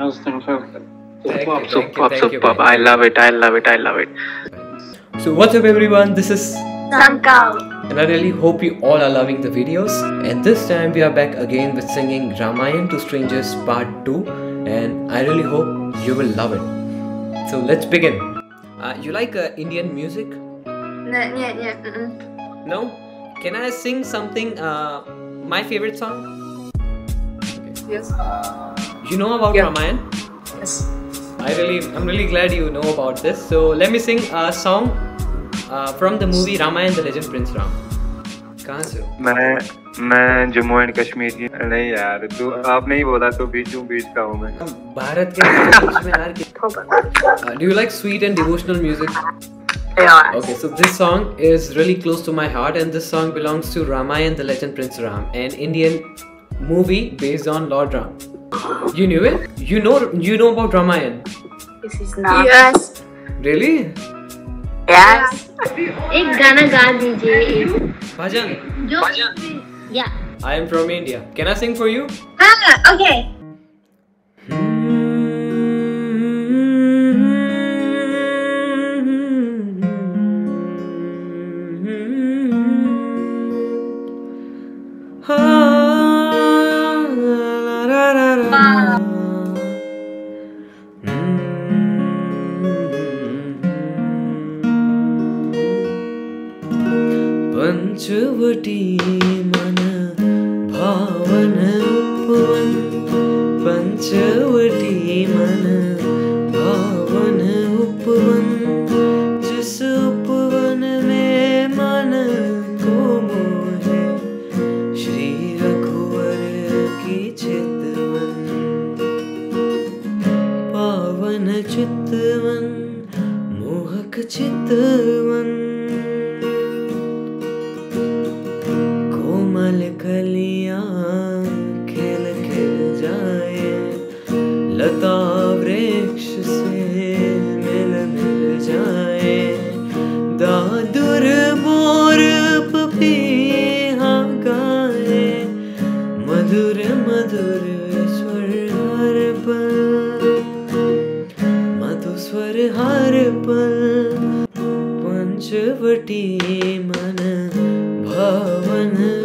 Thank you, thank you, Superb, thank you, superb. I love it. I love it. I love it. So what's up everyone, this is Sankal. and I really hope you all are loving the videos and this time we are back again with singing Ramayan to Strangers part 2 and I really hope you will love it. So let's begin. Uh, you like uh, Indian music? Nie, nie, nie. Mm-mm. No? Can I sing something, uh, my favorite song? Yes You know about Yeah. Ramayan? Yes. I really, I'm really glad you know about this. So let me sing a song uh, from the movie Ramayan the Legend Prince Ram. कहाँ से हो? मैं मैं Jammu and Kashmir की नहीं यार तू आप नहीं बोला तो बीचों बीच का हूँ मैं भारत के बीच में यार uh, do you like sweet and devotional music Yeah. okay so this song is really close to my heart and this song belongs to ramayan the legend prince ram an indian movie based on lord ram you knew it you know you know about ramayan This is not. Yes. really Yes. एक गाना गा दीजिए एक bhajan जो या i am from india can i sing for you हाँ okay ചുവടീ कलियाँ खिल खिल जाए। लता वृक्ष से मिल मिल जाए। दादुर मोर पपीहा गाए। मधुर मधुर स्वर हर पल मधु स्वर हर पल पंचवटी मन भवन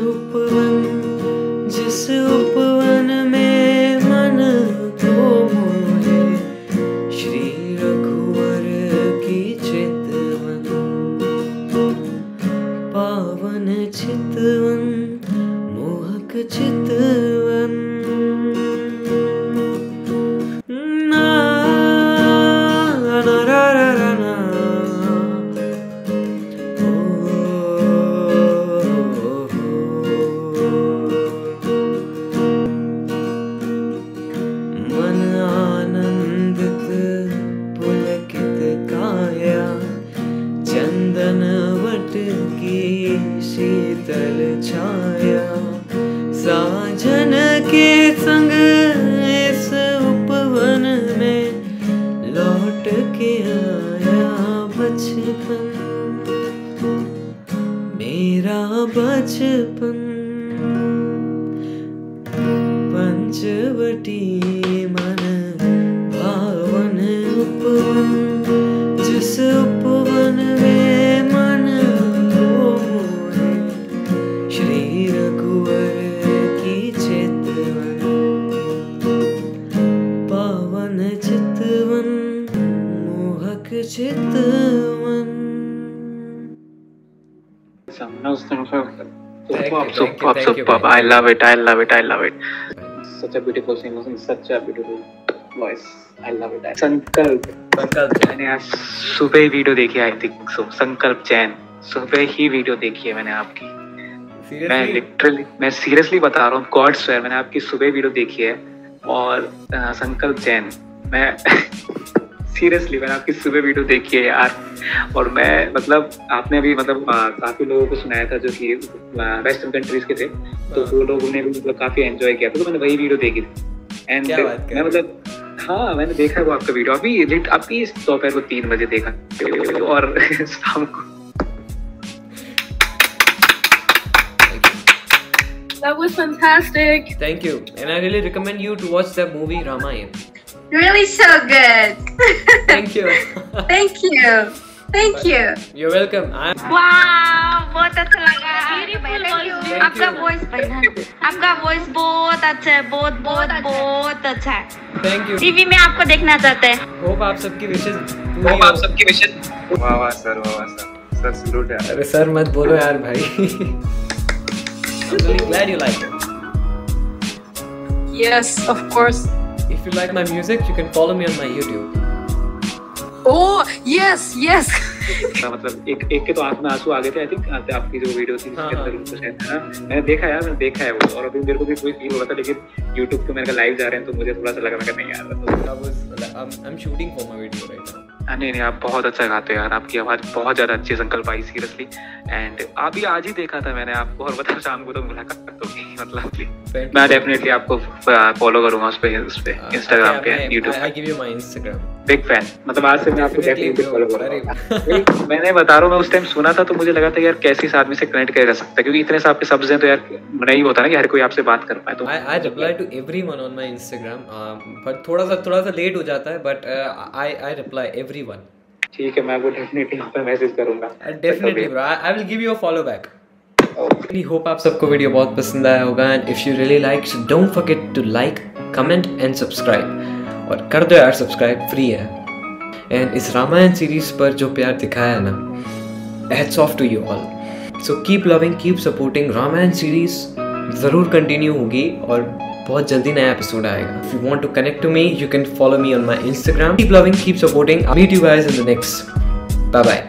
सुबह ही वीडियो देखी आई थिंक सो संकल्प चैन सुबह ही वीडियो देखी है मैंने आपकी. मैं लिटरली मैं सीरियसली बता रहा हूँ गॉड मैंने आपकी सुबह वीडियो देखी है और संकल्प जैन मैं सीरियसली मैंने आपकी सुबह वीडियो देखी है यार। और मैं मतलब आपने अभी मतलब काफ़ी लोगों को सुनाया था जो कि वेस्टर्न कंट्रीज़ के थे। तो वो लोगों ने भी मतलब काफ़ी एंजॉय किया। था तो मैंने वही वीडियो देखी थी। एंड मैं मतलब हाँ मैंने देखा है वो आपका वीडियो अभी लिट अभी इस दोपहर को तीन बजे देखा। और शाम को was fantastic. Thank you. And I really recommend you to watch the movie Ramayan. Really so good. Thank you. Thank you. Thank you. You're welcome. I'm वाह बहुत अच्छा लगा Beautiful voice. Thank आपका you. वॉइस आपका voice बहुत अच्छा है बहुत बहुत बहुत अच्छा है thank you. टीवी में आपको देखना चाहते हैं Hope आप सबकी wishes पूरी होप आप हो। सबकी विशेष वाह वाह सर वाह वाह सर सर सलूट है अरे सर मत बोलो यार भाई I'm really glad you like it. Yes, of course. If you like my music, you can follow me on my YouTube. Oh, yes, yes. मतलब एक एक के तो आंख में आंसू आ गए थे आई थिंक आपकी जो वीडियो थी हाँ, जिसके हाँ। अंदर उनको शायद है ना मैंने देखा यार मैंने देखा है वो और अभी मेरे को भी कोई फील हो रहा था लेकिन यूट्यूब पे मेरे का लाइव जा रहे हैं तो मुझे थोड़ा सा लगा मैं कहा, नहीं यार मतलब I was I'm, I'm shooting for my हाँ, नहीं नहीं आप बहुत अच्छा गाते हो यार। आपकी आवाज़ बहुत ज़्यादा अच्छी है संकल्प आई सीरियसली एंड अभी आज ही देखा था मैंने आपको और बताओ शाम को तो मुलाकात कर होगी मतलब मैं डेफिनेटली आपको फॉलो करूँगा उस पर उस इंस्टाग्राम पे यूट्यूब बिग फ़ैन मतलब आज से मैं आपको डेफिनेटली फॉलो bro. अरे करूँगा मैंने बता रहा हूँ मैं उस टाइम सुना था तो मुझे लगा था यार कैसे इस आदमी से कनेक्ट कर सकता है क्योंकि इतने से आपके शब्द हैं तो यार नहीं होता ना कि हर कोई आपसे बात कर पाए तो I reply to everyone on my Instagram, um, थोड़ा सा थोड़ा सा लेट हो जाता है, uh, I I reply everyone. ठीक है मैं आपको डेफिनेटली वहाँ पे मैसेज करूँगा bro. I, I will give you a follow back. really hope आप सबको वीडियो बहुत पसंद आया होगा and if you really like don't forget to like comment and subscribe और कर दो यार सब्सक्राइब फ्री है। एंड इस रामायण सीरीज़ पर जो प्यार दिखाया है ना heads off to you all so keep loving keep supporting Ramayan series ज़रूर कंटिन्यू होगी और बहुत जल्दी नया एपिसोड आएगा। If you want to connect to me you can follow me on my Instagram keep loving keep supporting meet you in the next bye bye